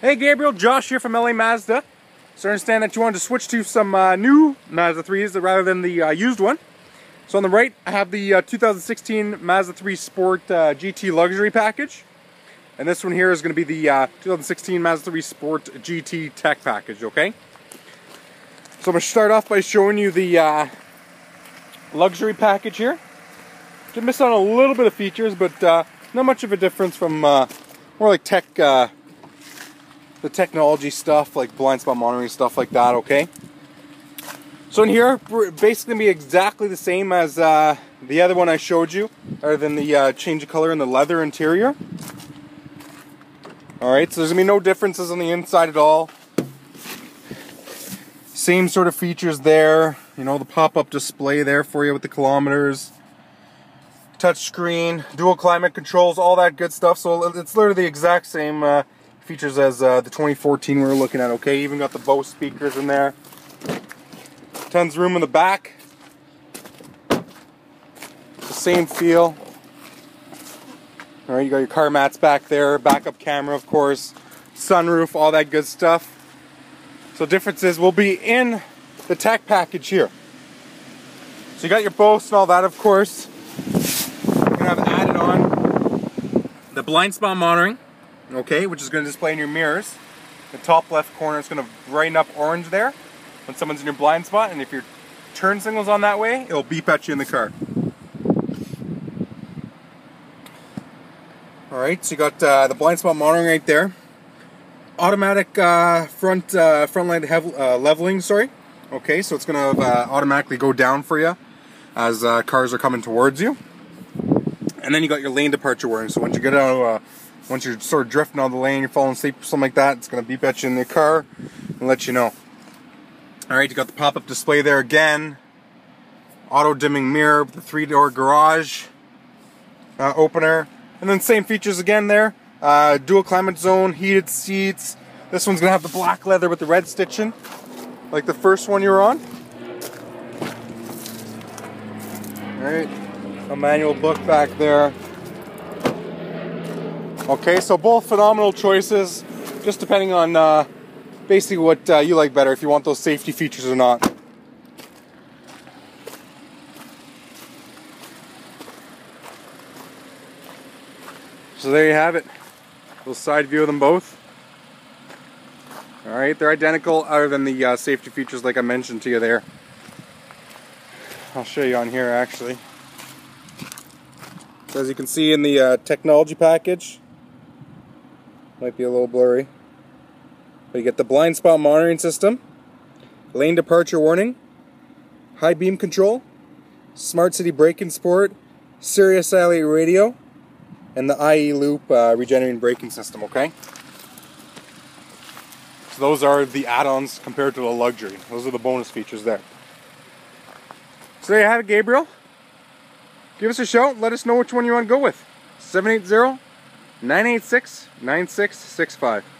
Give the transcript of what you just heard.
Hey Gabriel, Josh here from LA Mazda. So I understand that you wanted to switch to some uh, new Mazda 3s rather than the uh, used one. So on the right, I have the uh, 2016 Mazda 3 Sport uh, GT Luxury Package. And this one here is going to be the uh, 2016 Mazda 3 Sport GT Tech Package, okay? So I'm going to start off by showing you the uh, luxury package here. Did miss out on a little bit of features, but not much of a difference from more like tech the technology stuff, like blind spot monitoring stuff like that, okay? So in here, basically be exactly the same as uh, the other one I showed you, other than the uh, change of color in the leather interior. Alright, so there's gonna be no differences on the inside at all. Same sort of features there, you know, the pop-up display there for you with the kilometers. Touch screen, dual climate controls, all that good stuff. So it's literally the exact same uh, features as uh, the 2014 we were looking at, okay? Even got the Bose speakers in there. Tons of room in the back. The same feel. All right, you got your car mats back there, backup camera, of course, sunroof, all that good stuff. So differences will be in the tech package here. So you got your Bose and all that, of course. You're gonna have added on the blind spot monitoring okay, which is going to display in your mirrors. The top left corner is going to brighten up orange there when someone's in your blind spot, and if your turn signal's on that way, it'll beep at you in the car. Alright, so you got uh, the blind spot monitoring right there. Automatic uh, front uh, front light uh, leveling, sorry. Okay, so it's going to uh, automatically go down for you as uh, cars are coming towards you. And then you got your lane departure warning, so once you get out of once you're sort of drifting on the lane, you're falling asleep, something like that, it's going to beep at you in the car and let you know. Alright, you got the pop-up display there again. Auto-dimming mirror with the three-door garage uh, opener. And then same features again there. Uh, dual climate zone, heated seats. This one's going to have the black leather with the red stitching, like the first one you were on. Alright, a manual book back there. Okay, so both phenomenal choices, just depending on uh, basically what uh, you like better, if you want those safety features or not. So there you have it. Little side view of them both. Alright, they're identical other than the uh, safety features like I mentioned to you there. I'll show you on here actually. So as you can see in the uh, technology package, might be a little blurry. But you get the blind spot monitoring system, lane departure warning, high beam control, smart city braking support, Sirius satellite radio, and the i-ELOOP uh, regenerating braking system, okay? So those are the add-ons compared to the luxury. Those are the bonus features there. So there you have it, Gabriel. Give us a shout. Let us know which one you want to go with. 780 986 9665.